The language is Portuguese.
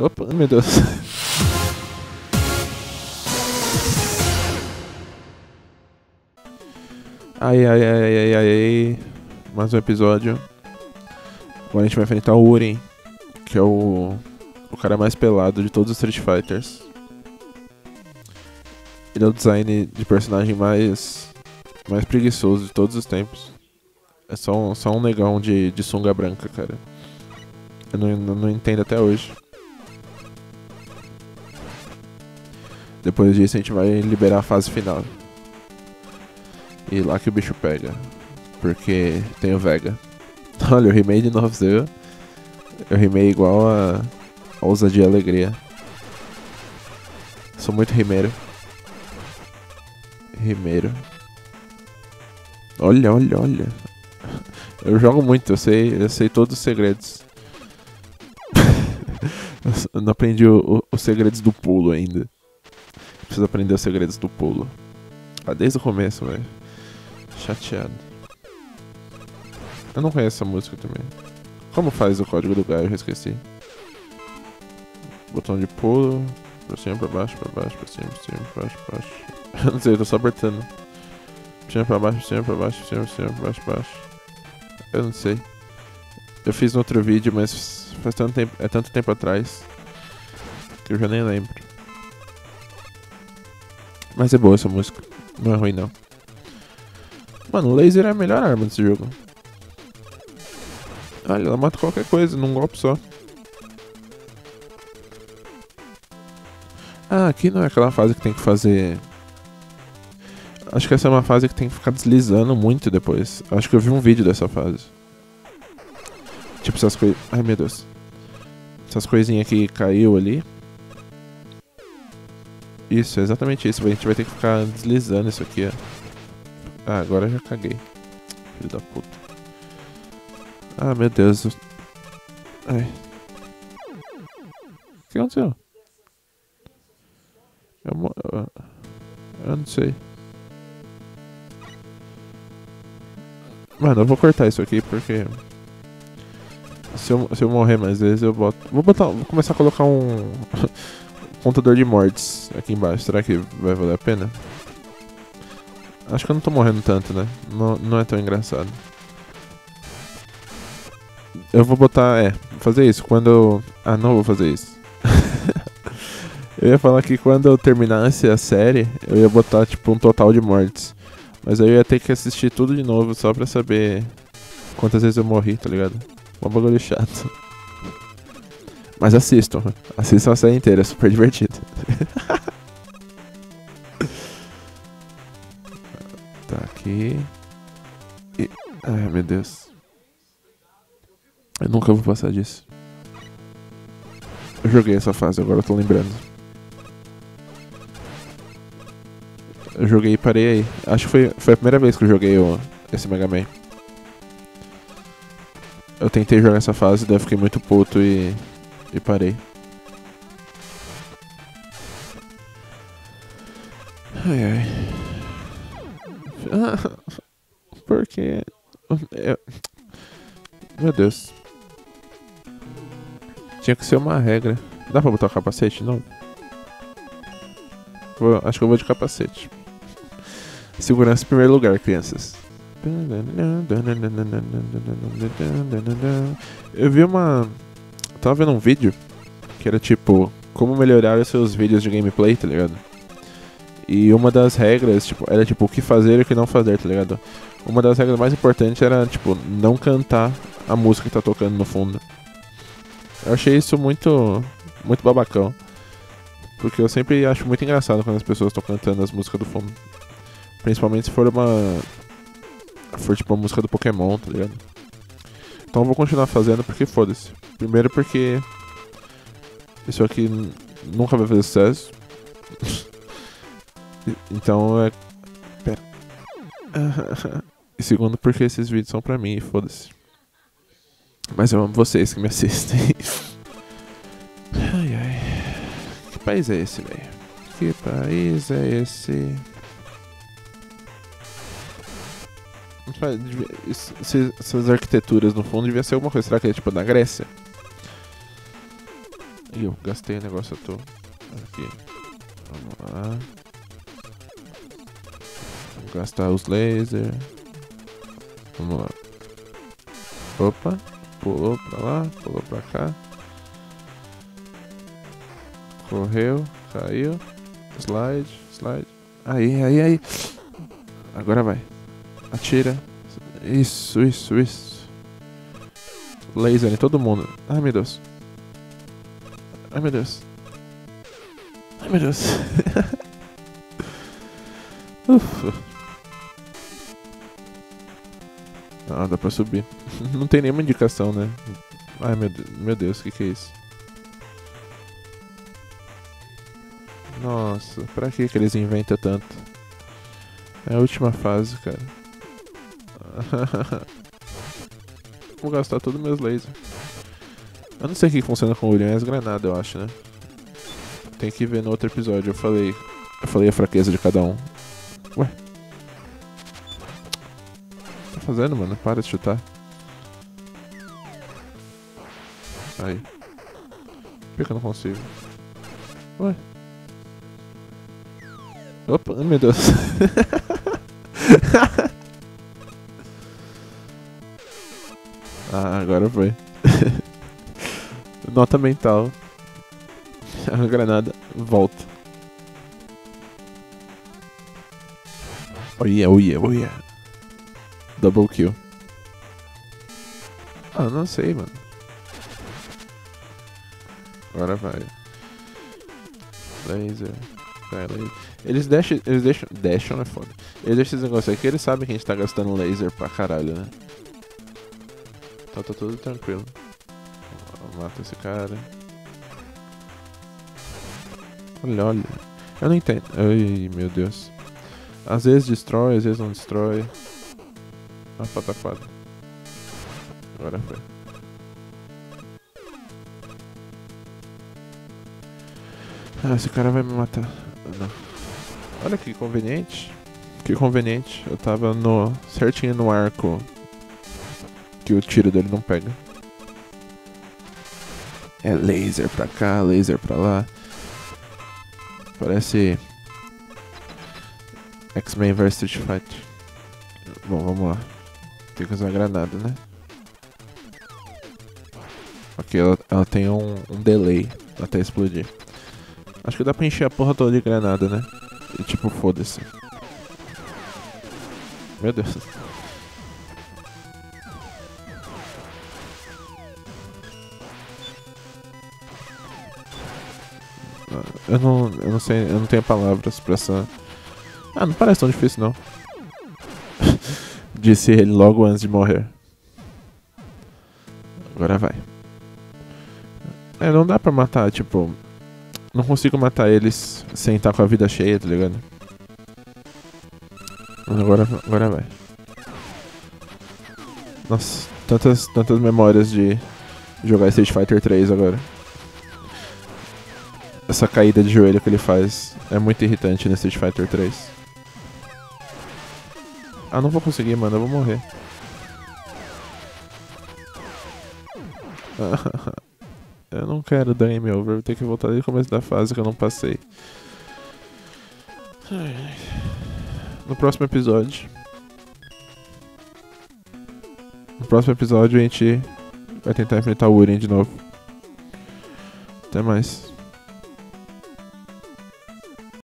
Opa, meu Deus. Ai, ai, ai, ai, ai, ai. Mais um episódio. Agora a gente vai enfrentar o Urin, que é o, o cara mais pelado de todos os Street Fighters. Ele é o design de personagem mais, mais preguiçoso de todos os tempos. É só um, só um negão de, de sunga branca, cara. Eu não, não, não entendo até hoje. Depois disso a gente vai liberar a fase final. E lá que o bicho pega. Porque tem o Vega. Olha, eu rimei de novo, viu? Eu rimei igual a, a ousadia e alegria. Sou muito rimeiro. Rimeiro. Olha, olha, olha. Eu jogo muito, eu sei, eu sei todos os segredos. eu não aprendi os segredos do pulo ainda. Preciso aprender os segredos do pulo. Ah, desde o começo, velho. Chateado. Eu não conheço essa música também. Como faz o código do Gaio? Eu já esqueci. Botão de pulo. Pra cima, pra baixo, pra baixo, pra cima, pra cima, pra baixo, pra baixo. Eu não sei, eu tô só apertando. Pra cima, pra baixo, pra cima, pra baixo, pra cima, pra cima, pra baixo, pra baixo. Eu não sei. Eu fiz no outro vídeo, mas faz tanto tempo, é tanto tempo atrás que eu já nem lembro. Mas é boa essa música. Não é ruim não. Mano, laser é a melhor arma desse jogo. Olha, ela mata qualquer coisa num golpe só. Ah, aqui não é aquela fase que tem que fazer. Acho que essa é uma fase que tem que ficar deslizando muito depois. Acho que eu vi um vídeo dessa fase. Tipo essas coisas. Ai meu Deus. Essas coisinhas que caiu ali. Isso, exatamente isso. A gente vai ter que ficar deslizando isso aqui, ó. Ah, agora eu já caguei. Filho da puta. Ah, meu Deus. Ai. O que aconteceu? Eu, eu, eu não sei. Mano, eu vou cortar isso aqui porque. Se eu, se eu morrer mais vezes, eu boto. Vou botar. Vou começar a colocar um. contador de mortes aqui embaixo. Será que vai valer a pena? Acho que eu não tô morrendo tanto, né? Não, não é tão engraçado. Eu vou botar, é, fazer isso quando eu... Ah, não vou fazer isso. eu ia falar que quando eu terminasse a série, eu ia botar, tipo, um total de mortes. Mas aí eu ia ter que assistir tudo de novo só pra saber quantas vezes eu morri, tá ligado? Um bagulho chato. Mas assistam, assistam a série inteira, é super divertido. tá aqui. E... Ai meu Deus. Eu nunca vou passar disso. Eu joguei essa fase, agora eu tô lembrando. Eu joguei e parei aí. Acho que foi, foi a primeira vez que eu joguei o, esse Mega Man. Eu tentei jogar essa fase, daí eu fiquei muito puto e, e parei. Ai ai. Por quê? Eu... Meu Deus. Tinha que ser uma regra. Dá pra botar o capacete? Não. Vou, acho que eu vou de capacete. Segurança em primeiro lugar, crianças. Eu vi uma. Tava vendo um vídeo que era tipo como melhorar os seus vídeos de gameplay, tá ligado? E uma das regras, tipo, era tipo o que fazer e o que não fazer, tá ligado? Uma das regras mais importantes era, tipo, não cantar a música que tá tocando no fundo. Eu achei isso muito muito babacão. Porque eu sempre acho muito engraçado quando as pessoas estão cantando as músicas do fundo. Principalmente se for uma. For tipo uma música do Pokémon, tá ligado? Então vou continuar fazendo porque foda-se. Primeiro porque. Isso aqui nunca vai fazer sucesso. então é. Pera. e segundo porque esses vídeos são pra mim foda-se. Mas eu amo vocês que me assistem. ai ai. Que país é esse, velho? Que país é esse? Essas arquiteturas no fundo devia ser alguma coisa. Será que é tipo da Grécia? Ih, eu gastei o negócio à toa. Aqui. Vamos lá. Vou gastar os lasers. Vamos lá. Opa. Pulou pra lá, pulou pra cá. Correu, caiu. Slide, slide. Aí, aí, aí. Agora vai. Atira. Isso, isso, isso. Laser em todo mundo. Ai, meu Deus. Ai, meu Deus. Ai, meu Deus. Ufa. Ah, dá pra subir. Não tem nenhuma indicação, né? Ai, meu, Deus, meu Deus, o que, que é isso? Nossa, pra que que eles inventam tanto? É a última fase, cara. Vou gastar todos meus lasers. Eu não sei o que funciona com o William, é as granadas, eu acho, né? Tem que ver no outro episódio, eu falei. Eu falei a fraqueza de cada um. Ué? O que tá fazendo, mano? Para de chutar. Aí. Por que eu não consigo? Ué? Opa, meu Deus. ah, agora foi. Nota mental. A granada volta. Oh yeah, oh yeah, oh yeah. Double kill. Ah, não sei, mano. Agora vai. Laser. Vai, laser. Eles deixam. Eles deixam. Deixam é foda. Eles deixam esse negócio aqui, eles sabem que a gente tá gastando laser pra caralho, né? Então tá tudo tranquilo. Mata esse cara. Olha, olha. Eu não entendo. Ai, meu Deus. Às vezes destrói, às vezes não destrói. Ah, pataquada. Agora foi. Ah, esse cara vai me matar. Não. Olha que conveniente. Que conveniente. Eu tava no certinho no arco que o tiro dele não pega. É laser pra cá, laser pra lá. Parece X-Men vs Street Fighter. Bom, vamos lá. Tem que usar a granada, né? Ok, ela, ela tem um, um delay até explodir. Acho que dá pra encher a porra toda de granada, né? E tipo, foda-se. Meu Deus. Eu não, eu não sei, eu não tenho palavras pra essa. Ah, não parece tão difícil não. Disse ele logo antes de morrer. Agora vai. É, não dá pra matar, tipo. Não consigo matar eles sem estar com a vida cheia, tá ligado? Agora, agora vai. Nossa, tantas, tantas memórias de jogar Street Fighter 3 agora. Essa caída de joelho que ele faz é muito irritante no Street Fighter 3. Ah, não vou conseguir, mano, eu vou morrer. eu não quero dar game over, vou ter que voltar desde o começo da fase que eu não passei. No próximo episódio. No próximo episódio a gente vai tentar enfrentar o Urin de novo. Até mais.